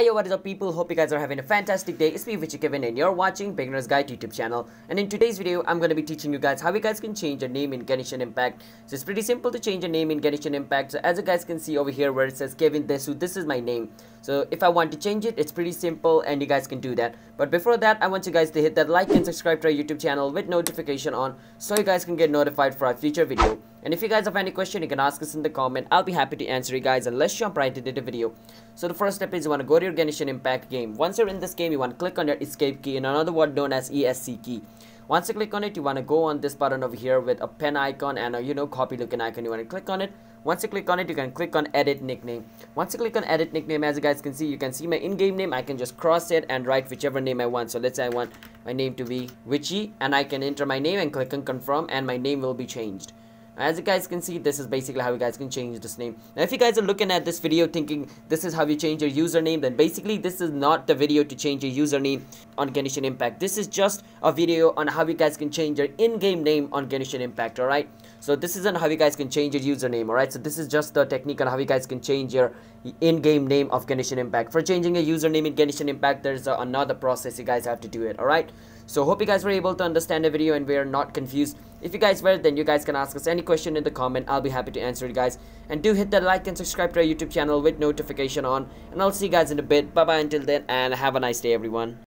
Ayo, what is up people? Hope you guys are having a fantastic day. It's me, Vichy Kevin and you're watching Beginner's Guide YouTube channel. And in today's video, I'm going to be teaching you guys how you guys can change your name in Genshin Impact. So it's pretty simple to change your name in Genshin Impact. So as you guys can see over here where it says Kevin Desu, this is my name. So if I want to change it, it's pretty simple and you guys can do that. But before that, I want you guys to hit that like and subscribe to our YouTube channel with notification on so you guys can get notified for our future video. And if you guys have any question, you can ask us in the comment. I'll be happy to answer you guys and let's jump right into the video. So the first step is you want to go to your Genshin Impact game. Once you're in this game, you want to click on your escape key in another word known as ESC key. Once you click on it, you want to go on this button over here with a pen icon and a you know copy looking icon. You want to click on it. Once you click on it, you can click on edit nickname. Once you click on edit nickname, as you guys can see, you can see my in-game name. I can just cross it and write whichever name I want. So let's say I want my name to be Witchy and I can enter my name and click on confirm and my name will be changed as you guys can see this is basically how you guys can change this name. Now if you guys are looking at this video thinking this is how you change your username then basically this is not the video to change your username on Genshin Impact. This is just a video on how you guys can change your in-game name on Genshin Impact alright? So this isn't how you guys can change your username alright? So this is just the technique on how you guys can change your in-game name of Genshin Impact. For changing a username in Genshin Impact there's another process you guys have to do it alright? So hope you guys were able to understand the video and we are not confused if you guys were, then you guys can ask us any question in the comment. I'll be happy to answer it, guys. And do hit that like and subscribe to our YouTube channel with notification on. And I'll see you guys in a bit. Bye-bye until then, and have a nice day, everyone.